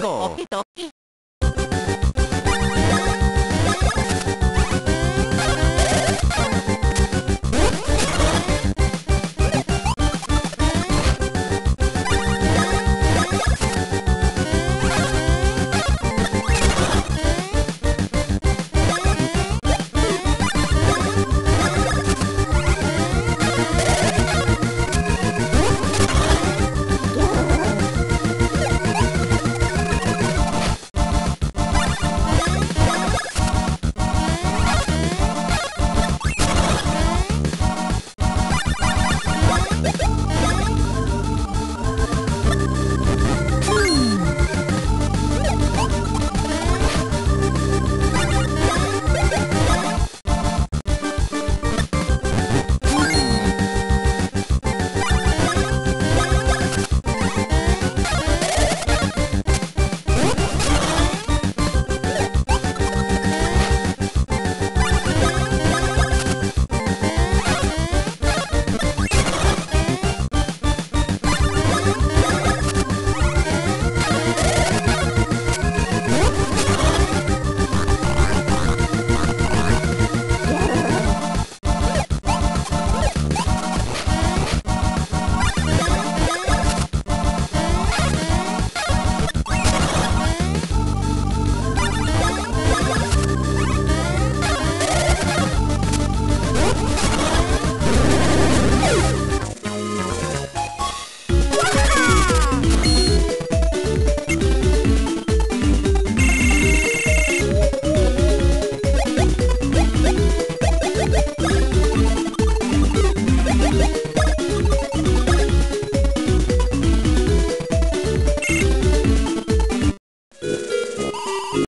ド。